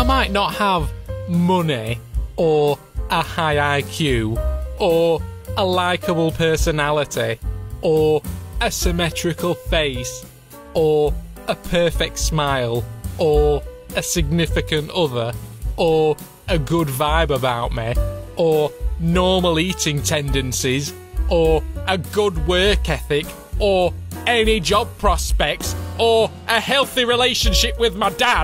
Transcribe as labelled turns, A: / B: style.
A: I might not have money or a high IQ or a likable personality or a symmetrical face or a perfect smile or a significant other or a good vibe about me or normal eating tendencies or a good work ethic or any job prospects or a healthy relationship with my dad.